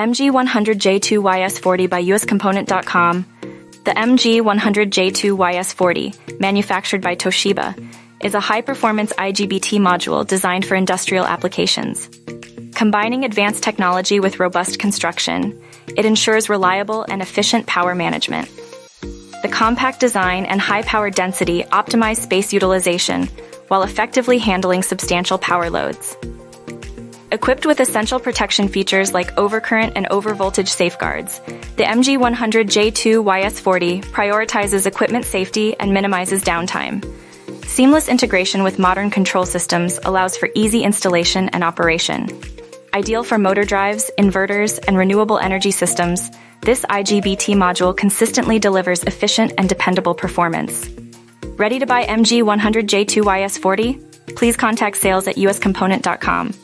MG100J2YS40 by USComponent.com. The MG100J2YS40, manufactured by Toshiba, is a high-performance IGBT module designed for industrial applications. Combining advanced technology with robust construction, it ensures reliable and efficient power management. The compact design and high power density optimize space utilization while effectively handling substantial power loads. Equipped with essential protection features like overcurrent and overvoltage safeguards, the MG100J2YS40 prioritizes equipment safety and minimizes downtime. Seamless integration with modern control systems allows for easy installation and operation. Ideal for motor drives, inverters, and renewable energy systems, this IGBT module consistently delivers efficient and dependable performance. Ready to buy MG100J2YS40? Please contact sales at uscomponent.com.